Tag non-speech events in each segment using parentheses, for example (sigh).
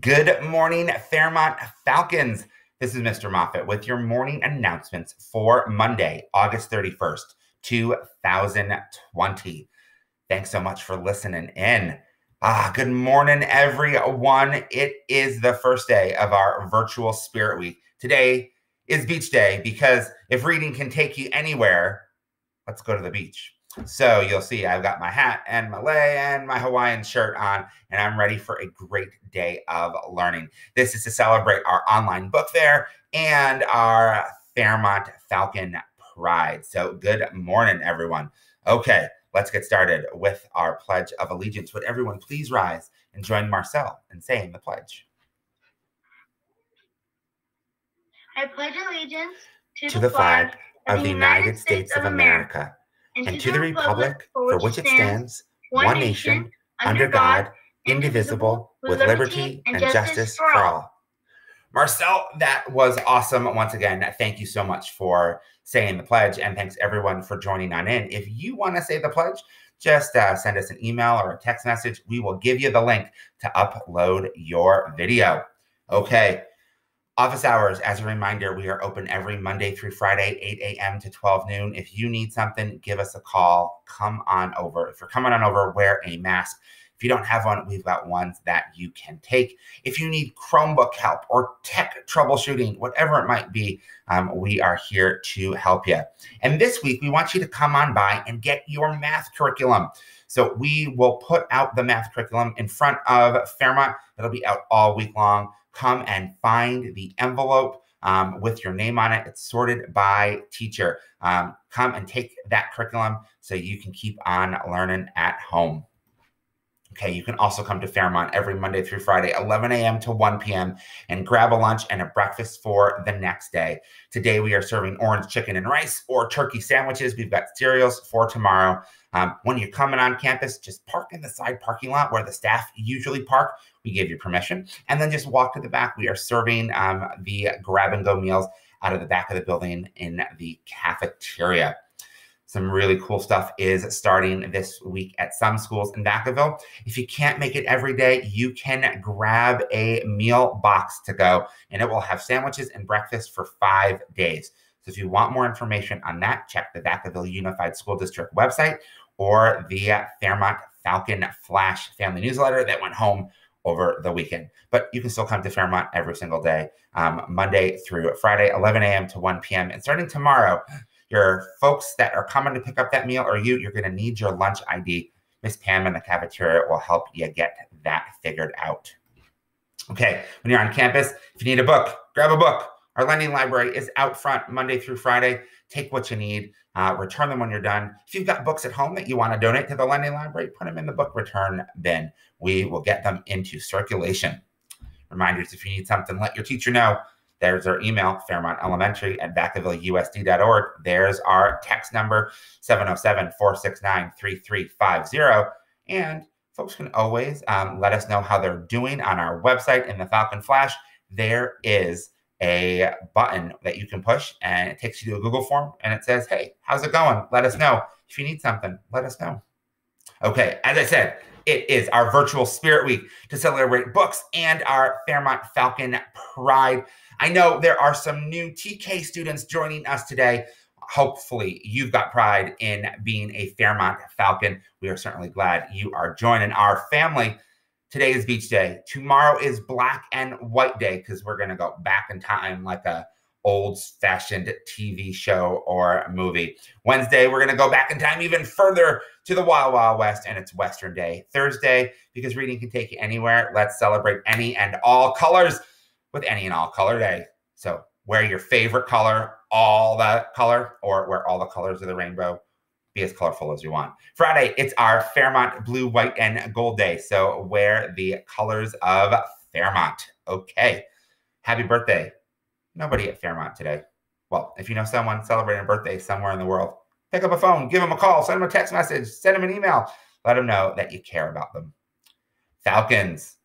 Good morning, Fairmont Falcons. This is Mr. Moffitt with your morning announcements for Monday, August 31st, 2020. Thanks so much for listening in. Ah, good morning, everyone. It is the first day of our virtual Spirit Week. Today is Beach Day because if reading can take you anywhere, let's go to the beach. So you'll see I've got my hat and my lei and my Hawaiian shirt on, and I'm ready for a great day of learning. This is to celebrate our online book fair and our Fairmont Falcon Pride. So good morning, everyone. Okay, let's get started with our Pledge of Allegiance. Would everyone please rise and join Marcel in saying the pledge? I pledge allegiance to, To the flag of the United States of America and to the republic for which it stands, one nation, under God, indivisible, with liberty and justice for all. Marcel, that was awesome. Once again, thank you so much for saying the pledge, and thanks everyone for joining on in. If you want to say the pledge, just uh, send us an email or a text message. We will give you the link to upload your video. Okay. Office hours, as a reminder, we are open every Monday through Friday, 8 a.m. to 12 noon. If you need something, give us a call. Come on over. If you're coming on over, wear a mask. You don't have one, we've got ones that you can take. If you need Chromebook help or tech troubleshooting, whatever it might be, um, we are here to help you. And this week, we want you to come on by and get your math curriculum. So we will put out the math curriculum in front of Fairmont. It'll be out all week long come and find the envelope um, with your name on it. It's sorted by teacher. Um, come and take that curriculum so you can keep on learning at home. Okay, you can also come to Fairmont every Monday through Friday, 11 a.m. to 1 p.m., and grab a lunch and a breakfast for the next day. Today, we are serving orange chicken and rice or turkey sandwiches. We've got cereals for tomorrow. Um, when you're coming on campus, just park in the side parking lot where the staff usually park. We give you permission. And then just walk to the back. We are serving um, the grab and go meals out of the back of the building in the cafeteria. Some really cool stuff is starting this week at some schools in Vacaville. If you can't make it every day, you can grab a meal box to go, and it will have sandwiches and breakfast for five days. So if you want more information on that, check the Vacaville Unified School District website or the Fairmont Falcon Flash family newsletter that went home over the weekend. But you can still come to Fairmont every single day, um, Monday through Friday, 11 a.m. to 1 p.m. And starting tomorrow, your folks that are coming to pick up that meal or you, you're going to need your lunch ID. Miss Pam in the cafeteria will help you get that figured out. Okay, when you're on campus, if you need a book, grab a book. Our lending library is out front Monday through Friday. Take what you need, uh, return them when you're done. If you've got books at home that you want to donate to the lending library, put them in the book return bin. We will get them into circulation. Reminders if you need something, let your teacher know. There's our email, Fairmont Elementary at VacavilleUSD.org. There's our text number, 707 469 3350. And folks can always um, let us know how they're doing on our website in the Falcon Flash. There is a button that you can push and it takes you to a Google form and it says, Hey, how's it going? Let us know. If you need something, let us know. Okay, as I said, it is our virtual Spirit Week to celebrate books and our Fairmont Falcon Pride. I know there are some new TK students joining us today. Hopefully, you've got pride in being a Fairmont Falcon. We are certainly glad you are joining our family. Today is beach day. Tomorrow is black and white day because we're going to go back in time like a old fashioned TV show or movie. Wednesday, we're going to go back in time even further to the Wild Wild West and it's Western Day. Thursday, because reading can take you anywhere, let's celebrate any and all colors with any and all color day. So wear your favorite color, all the color, or wear all the colors of the rainbow be as colorful as you want. Friday, it's our Fairmont Blue, White, and Gold Day. So wear the colors of Fairmont. Okay. Happy birthday. Nobody at Fairmont today. Well, if you know someone celebrating a birthday somewhere in the world, pick up a phone, give them a call, send them a text message, send them an email. Let them know that you care about them. Falcons.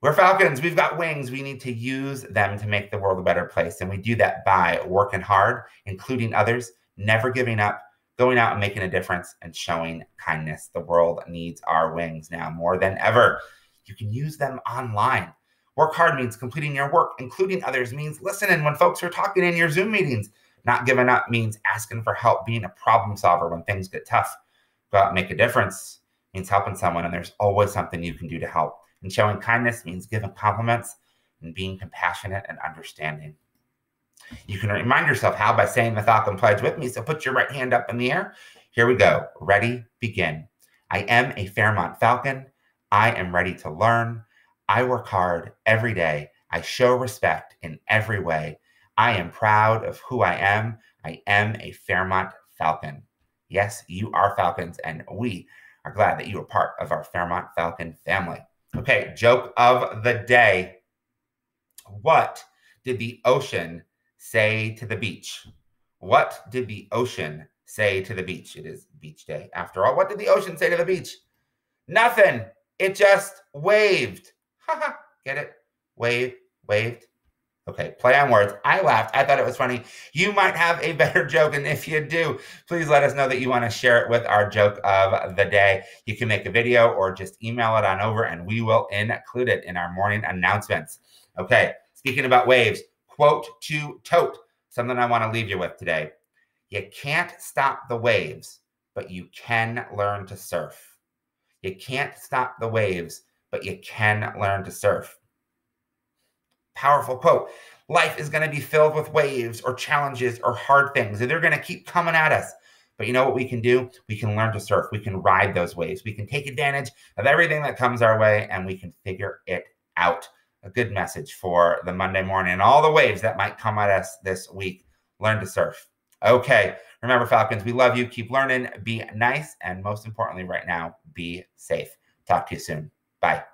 We're Falcons. We've got wings. We need to use them to make the world a better place. And we do that by working hard, including others, never giving up, going out and making a difference and showing kindness. The world needs our wings now more than ever. You can use them online. Work hard means completing your work. Including others means listening when folks are talking in your Zoom meetings. Not giving up means asking for help, being a problem solver when things get tough. Go out and make a difference means helping someone, and there's always something you can do to help. And showing kindness means giving compliments and being compassionate and understanding. You can remind yourself how by saying the Falcon Pledge with me. So put your right hand up in the air. Here we go. Ready, begin. I am a Fairmont Falcon. I am ready to learn. I work hard every day. I show respect in every way. I am proud of who I am. I am a Fairmont Falcon. Yes, you are Falcons, and we are glad that you are part of our Fairmont Falcon family. Okay, joke of the day. What did the ocean say to the beach? What did the ocean say to the beach? It is beach day after all. What did the ocean say to the beach? Nothing. It just waved. Get it? Wave, waved. Okay, play on words. I laughed. I thought it was funny. You might have a better (laughs) joke. And if you do, please let us know that you want to share it with our joke of the day. You can make a video or just email it on over and we will include it in our morning announcements. Okay, speaking about waves, quote to tote, something I want to leave you with today. You can't stop the waves, but you can learn to surf. You can't stop the waves, but you can learn to surf. Powerful quote. Life is going to be filled with waves or challenges or hard things, and they're going to keep coming at us. But you know what we can do? We can learn to surf. We can ride those waves. We can take advantage of everything that comes our way and we can figure it out. A good message for the Monday morning and all the waves that might come at us this week. Learn to surf. Okay. Remember, Falcons, we love you. Keep learning. Be nice. And most importantly, right now, be safe. Talk to you soon. Bye.